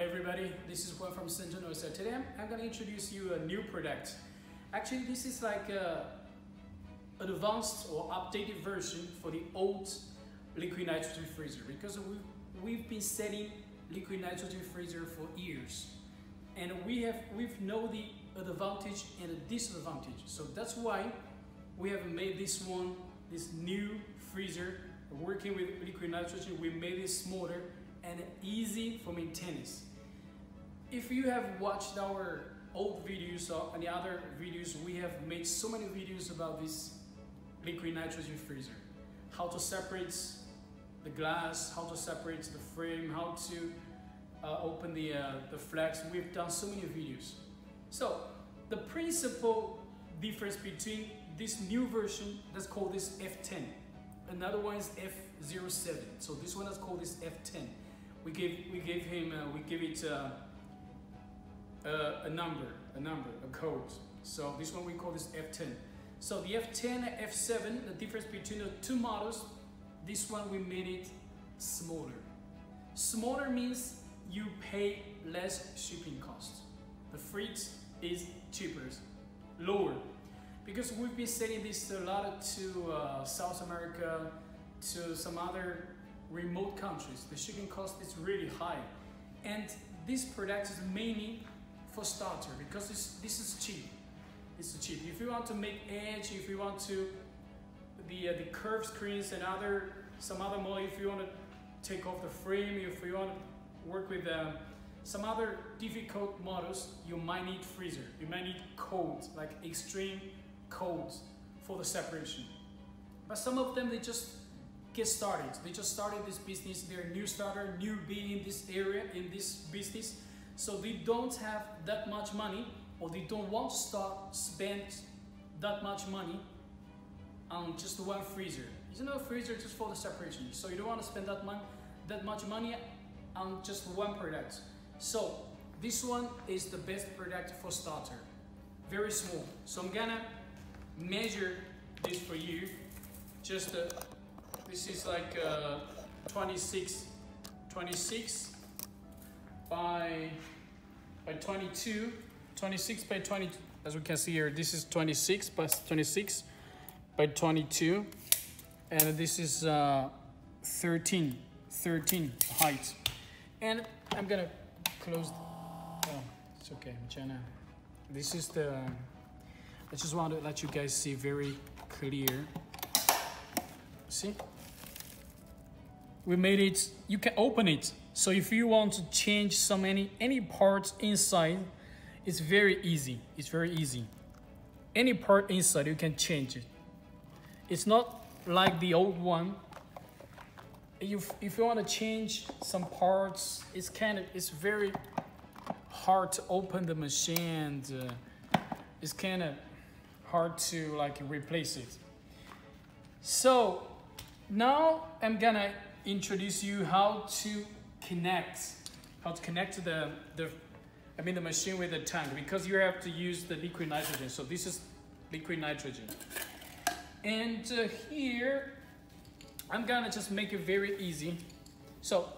Hello everybody, this is Juan from Sentinel. So today I'm, I'm going to introduce you a new product. Actually this is like a, an advanced or updated version for the old liquid nitrogen freezer because we've, we've been selling liquid nitrogen freezer for years and we have we've know the advantage and the disadvantage so that's why we have made this one this new freezer working with liquid nitrogen we made it smaller and easy for maintenance. If you have watched our old videos or any other videos, we have made so many videos about this liquid nitrogen freezer. How to separate the glass, how to separate the frame, how to uh, open the, uh, the flex. We've done so many videos. So the principal difference between this new version, let's call this F10. Another one is F07. So this one is called this F10 we gave we gave him uh, we gave it uh, a number a number a code so this one we call this F10 so the F10 F7 the difference between the two models this one we made it smaller. Smaller means you pay less shipping cost the freight is cheaper lower. Because we've been selling this a lot to uh, South America to some other remote countries, the shipping cost is really high. And this product is mainly for starter because this, this is cheap. It's cheap. If you want to make edge, if you want to the uh, the curved screens and other some other model, if you want to take off the frame, if you want to work with um, some other difficult models, you might need freezer. You might need codes, like extreme codes for the separation. But some of them, they just get started. They just started this business. They're new starter, newbie in this area, in this business. So they don't have that much money or they don't want to start spend that much money on just one freezer. You know, freezer just for the separation. So you don't want to spend that, that much money on just one product. So this one is the best product for starter. Very small. So I'm gonna measure this for you. Just uh, this is like uh, 26, 26 by, by 22, 26 by 20, as we can see here, this is 26 by 26 by 22, and this is uh, 13, 13 height. And I'm gonna close, oh, it's okay, Jenna. This is the, I just want to let you guys see very clear. See? we made it, you can open it. So if you want to change some any, any parts inside, it's very easy. It's very easy. Any part inside, you can change it. It's not like the old one. If, if you want to change some parts, it's kind of, it's very hard to open the machine. And, uh, it's kind of hard to like replace it. So now I'm gonna introduce you how to connect, how to connect the, the, I mean the machine with the tank because you have to use the liquid nitrogen. So this is liquid nitrogen. And uh, here, I'm gonna just make it very easy. So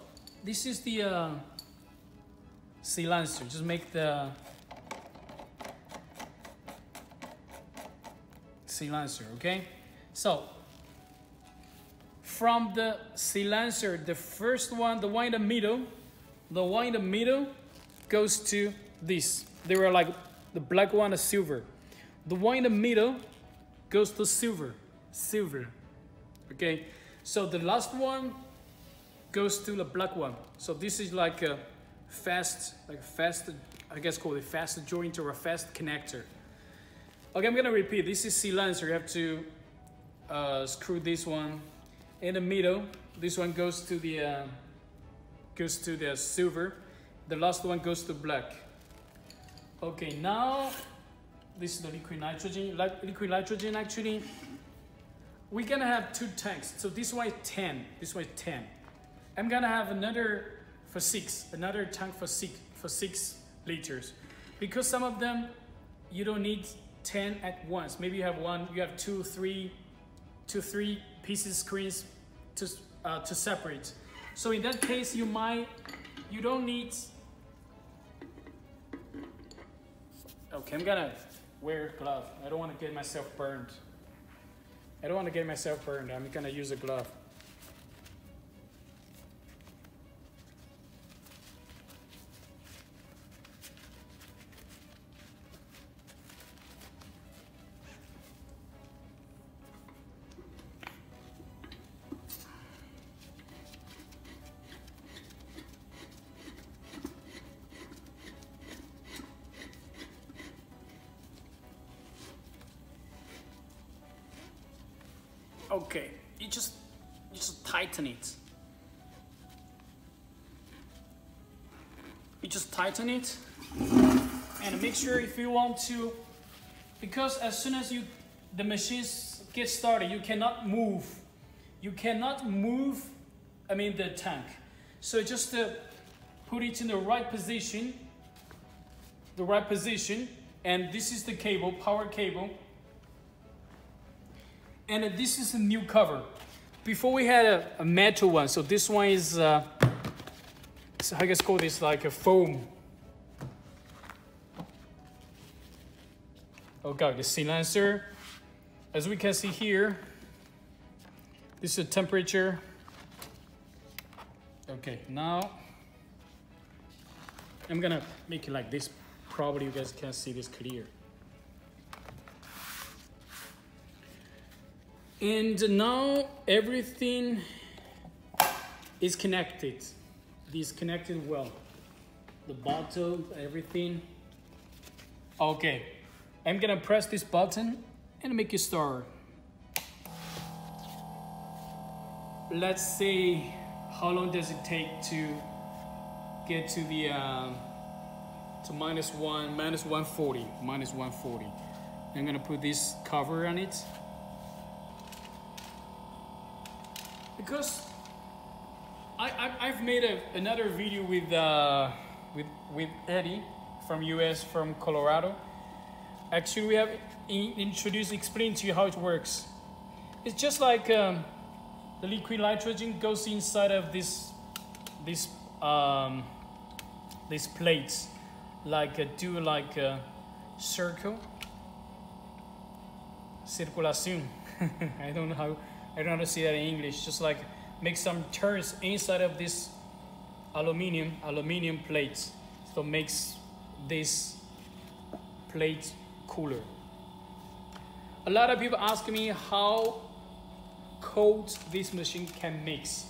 this is the uh, silencer. Just make the silencer, okay? So from the silencer, the first one, the one in the middle, the one in the middle goes to this. They were like the black one, the silver. The one in the middle goes to silver, silver. Okay, so the last one goes to the black one. So this is like a fast, like a fast, I guess called a fast joint or a fast connector. Okay, I'm gonna repeat. This is silencer. You have to uh, screw this one in the middle, this one goes to the uh, goes to the silver. The last one goes to black. Okay, now this is the liquid nitrogen. Liquid nitrogen actually, we're gonna have two tanks. So this one is 10, this one is 10. I'm gonna have another for six, another tank for six, for six liters. Because some of them, you don't need 10 at once. Maybe you have one, you have two, three, two, three PC screens to, uh, to separate. So in that case, you might, you don't need, okay, I'm gonna wear a glove. I don't wanna get myself burned. I don't wanna get myself burned. I'm gonna use a glove. Okay, you just you just tighten it. You just tighten it. And make sure if you want to because as soon as you the machines get started you cannot move. You cannot move I mean the tank. So just uh, put it in the right position the right position. And this is the cable power cable and uh, this is a new cover. Before we had a, a metal one, so this one is, uh, I guess call this like a foam. Okay, the silencer. As we can see here, this is temperature. Okay, now I'm gonna make it like this. Probably you guys can see this clear. And now everything is connected. This connected well. The bottle, everything. Okay, I'm gonna press this button and make it start. Let's see how long does it take to get to the uh, to minus one, minus 140, minus 140. I'm gonna put this cover on it. Because I, I have made a, another video with uh, with with Eddie from US from Colorado. Actually, we have in, introduced explained to you how it works. It's just like um, the liquid nitrogen goes inside of this this um, plates, like a, do like a circle circulation. I don't know how I don't know how to say that in English. Just like make some turns inside of this aluminum aluminum plates, so makes this plate cooler. A lot of people ask me how cold this machine can mix.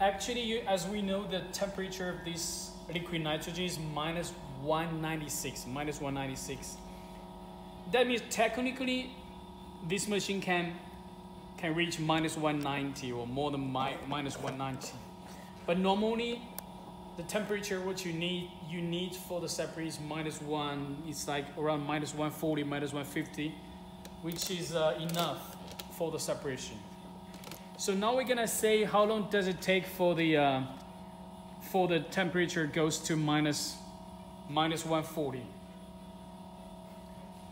Actually, you, as we know, the temperature of this liquid nitrogen is minus 196, minus 196. That means technically, this machine can can reach minus 190 or more than mi minus 190. But normally, the temperature what you need you need for the separate is minus one. It's like around minus 140, minus 150, which is uh, enough for the separation. So now we're gonna say how long does it take for the uh, for the temperature goes to minus minus 140.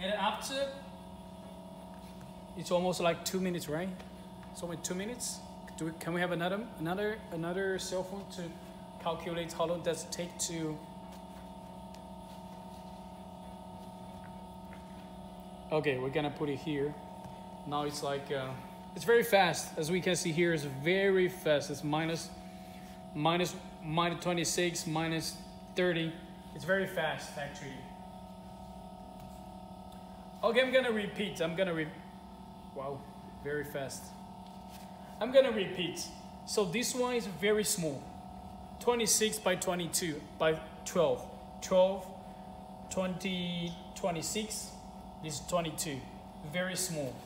And after it's almost like two minutes, right? It's only two minutes. Do we, can we have another another another cell phone to calculate how long does it take to? Okay, we're gonna put it here. Now it's like uh, it's very fast. As we can see here, it's very fast. It's minus minus minus 26, minus 30. It's very fast actually. Okay, I'm gonna repeat. I'm gonna repeat. Wow, very fast. I'm gonna repeat. So this one is very small. 26 by 22 by 12. 12, 20, 26, this is 22. Very small.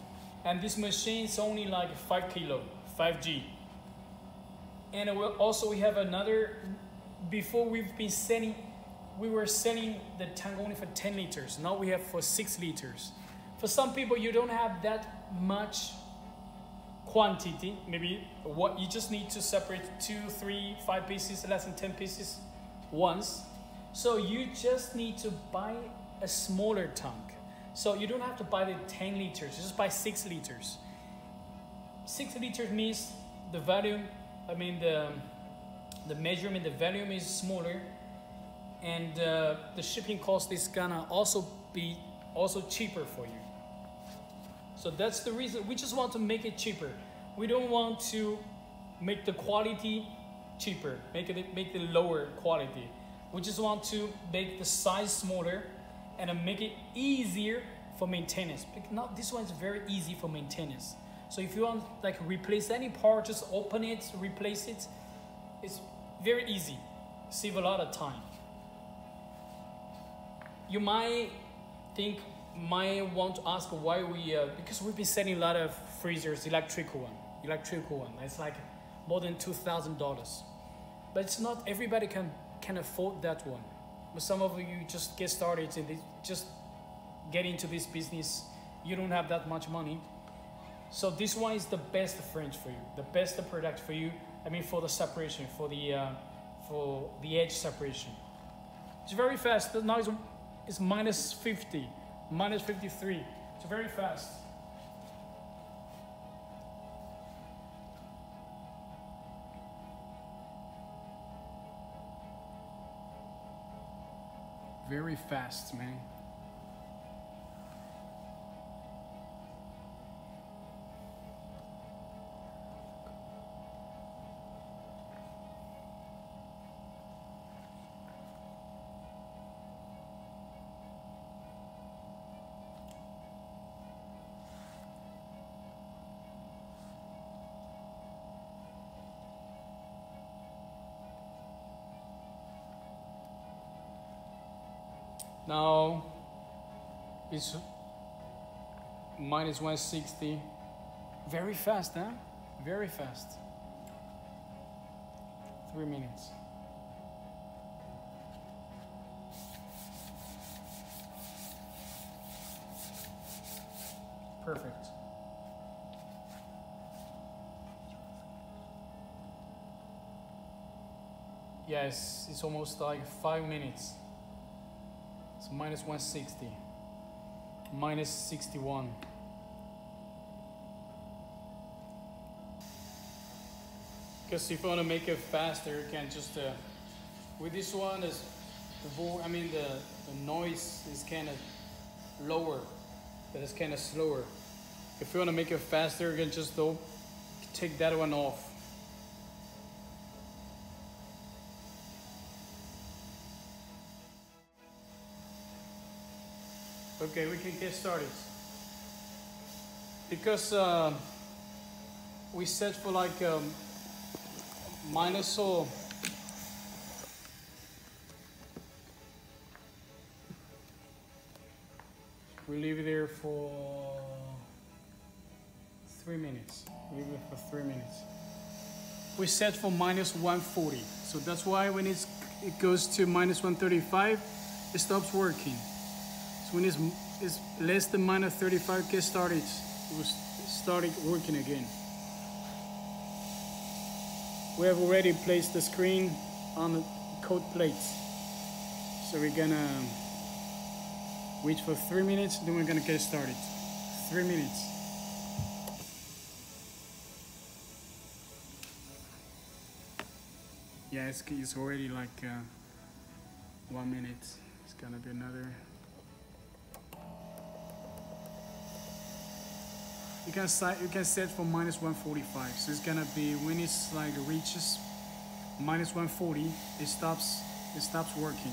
And this machine is only like 5 kilo, 5G. And also we have another, before we've been selling, we were selling the tank only for 10 liters. Now we have for 6 liters. For some people, you don't have that much quantity. Maybe what you just need to separate two, three, five pieces, less than 10 pieces once. So you just need to buy a smaller tank. So you don't have to buy the 10 liters, just buy six liters. Six liters means the volume, I mean the, the measurement, the volume is smaller and uh, the shipping cost is gonna also be also cheaper for you. So that's the reason we just want to make it cheaper. We don't want to make the quality cheaper, make it make the lower quality. We just want to make the size smaller and make it easier for maintenance. Not this one is very easy for maintenance. So if you want like replace any part, just open it, replace it. It's very easy. Save a lot of time. You might think might want to ask why we uh, because we've been selling a lot of freezers, electrical one, electrical one. It's like more than two thousand dollars, but it's not everybody can can afford that one. But some of you just get started and just get into this business. You don't have that much money, so this one is the best French for you, the best product for you. I mean, for the separation, for the uh, for the edge separation. It's very fast. Now it's, it's minus 50 minus 53. It's very fast. Very fast, man. It's minus 160. Very fast, huh? Very fast. Three minutes. Perfect. Yes, it's almost like five minutes It's minus 160, minus 61. Because if you want to make it faster, you can just, uh, with this one, is the vo I mean the, the noise is kind of lower, but it's kind of slower. If you want to make it faster, you can just though, take that one off. Okay, we can get started. Because uh, we set for like um, minus or we leave it there for three minutes. Leave it for three minutes. We set for minus 140. So that's why when it's, it goes to minus 135, it stops working. When it's, it's less than minus 35 get started, it was started working again. We have already placed the screen on the coat plates. So we're gonna wait for three minutes, then we're gonna get started. Three minutes. Yeah, it's, it's already like uh, one minute. It's gonna be another you can set you can set for minus 145 so it's gonna be when it's like reaches minus 140 it stops it stops working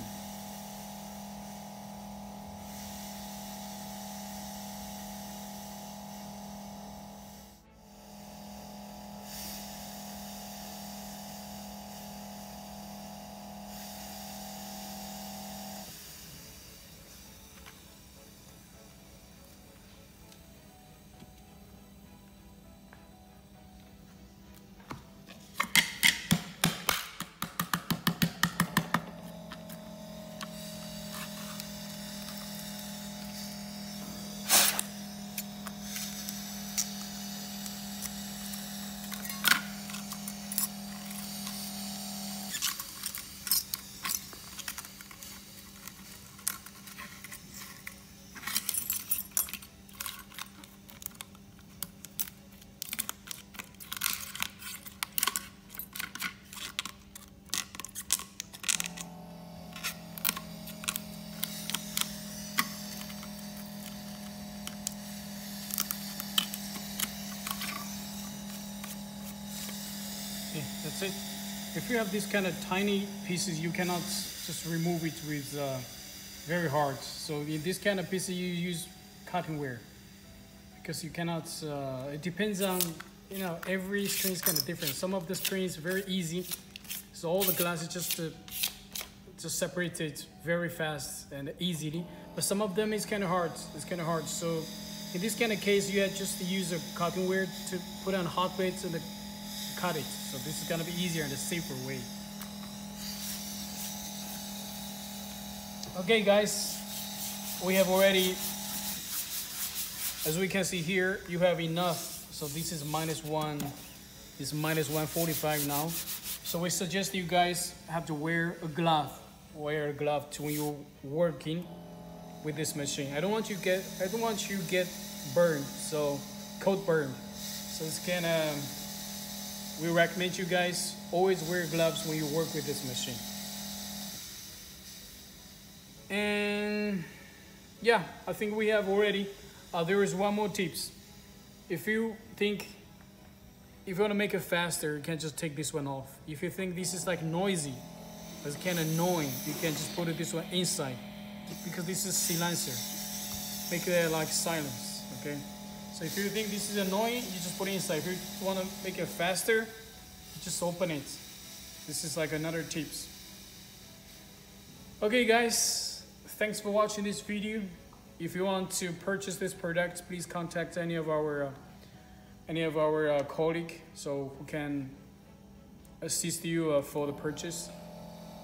It. If you have these kind of tiny pieces, you cannot just remove it with uh, very hard. So in this kind of pieces, you use cotton wear because you cannot. Uh, it depends on you know every screen is kind of different. Some of the screens very easy, so all the glass is just uh, just separated very fast and easily. But some of them is kind of hard. It's kind of hard. So in this kind of case, you had just to use a cotton wear to put on hot plates and cut it. So this is gonna be easier and a safer way. Okay guys, we have already, as we can see here, you have enough. So this is minus one, this is minus 145 now. So we suggest you guys have to wear a glove, wear a glove to when you're working with this machine. I don't want you get, I don't want you get burned, so coat burn. So it's of, we recommend you guys always wear gloves when you work with this machine. And yeah, I think we have already. Uh, there is one more tips. If you think, if you want to make it faster, you can just take this one off. If you think this is like noisy, it's kind of annoying, you can just put it this one inside because this is silencer. Make it like silence, okay? So if you think this is annoying, you just put it inside. If you want to make it faster, just open it. This is like another tips. Okay guys, thanks for watching this video. If you want to purchase this product, please contact any of our uh, any of our uh, colleague so who can assist you uh, for the purchase.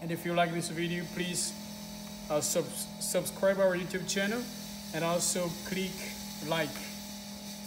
And if you like this video, please uh, sub subscribe our YouTube channel and also click like.